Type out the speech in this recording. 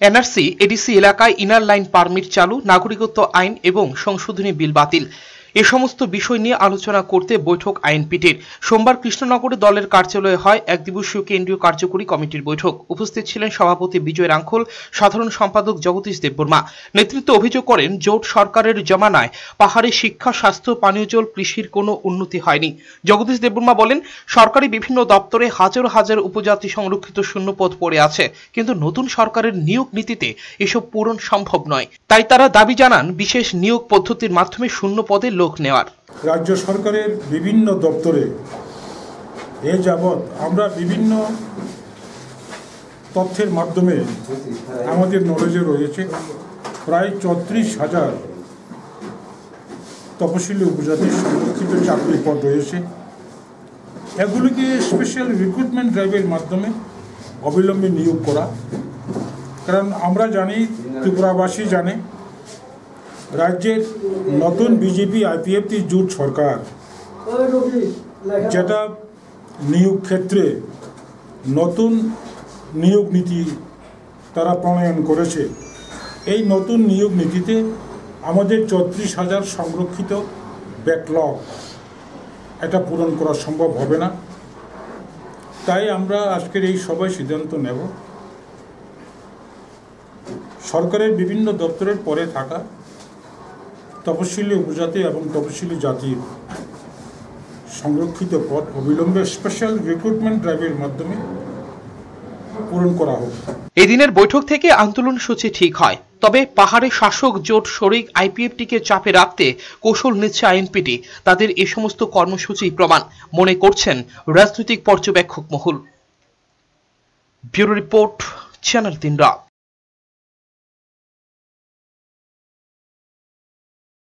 NRC ADC এলাকায় inner line permit চালু নাগরিকত্ব আইন এবং সংশোধনী বিল বাতিল। এ সমস্ত বিষয় নিয়ে আলোচনা করতে বৈঠক আইনপিটের সোমবার কৃষ্ণনগরে দলের কার্যালয়ে হয় এক দিবসীয় কেন্দ্রীয় কার্যকরী কমিটির বৈঠক। উপস্থিত ছিলেন সভাপতি বিজয় রাঙ্খল, সাধারণ সম্পাদক জগদীশ দেববর্মা। নেতৃত্ব অভিযোগ করেন, জোট সরকারের জমানায় পাহাড়ে শিক্ষা, স্বাস্থ্য, পানীয় জল কৃষির কোনো উন্নতি হয়নি। জগদীশ দেববর্মা বলেন, সরকারি বিভিন্ন দপ্তরে হাজার হাজার উপজাতি সংরক্ষিত শূন্যপদ পড়ে আছে, কিন্তু নতুন সরকারের নিয়োগ নীতিতে এসব পূরণ সম্ভব নয়। তাই তারা দাবি জানান, বিশেষ নিয়োগ পদ্ধতির মাধ্যমে শূন্য পদে লোক নেওয়ার। রাজ্য সরকারের বিভিন্ন দপ্তরে এ যাবৎ আমরা বিভিন্ন তথ্যের মাধ্যমে আমাদের নলেজে রয়েছে, প্রায় চৌত্রিশ হাজার তপশিলি উপজাতির সংরক্ষিত চাকরির পদ রয়েছে। এগুলিকে স্পেশাল রিক্রুটমেন্ট ড্রাইভের মাধ্যমে অবিলম্বে নিয়োগ করা। কারণ আমরা জানি, ত্রিপুরাবাসী জানে রাজ্যের নতুন বিজেপি আইপিএফটি জোট সরকার, যেটা নিয়োগ ক্ষেত্রে নতুন নিয়োগ নীতি তারা প্রণয়ন করেছে। এই নতুন নিয়োগ নীতিতে আমাদের চৌত্রিশ হাজার সংরক্ষিত ব্যাকলগ এটা পূরণ করা সম্ভব হবে না। তাই আমরা আজকের এই সবাই সিদ্ধান্ত নেব। সরকারের বিভিন্ন দপ্তরের পরে থাকা তপশিলি উপজাতি এবং তপশিলি জাতির সংরক্ষিত পদ অবিলম্বে স্পেশাল রিক্রুটমেন্ট ড্রাইভের মাধ্যমে পূরণ করা হোক। এদিনের বৈঠক থেকে আন্দোলন সূচি ঠিক হয়, তবে পাহাড়ে শাসক জোট শরিক আইপিএফটিকে চাপে রাখতে কৌশল নিচ্ছে আইনপিটি তাদের এ সমস্ত কর্মসূচি প্রমাণ মনে করছেন রাজনৈতিক পর্যবেক্ষক মহল। ব্যুরো রিপোর্ট, চ্যানেল তিন রাত।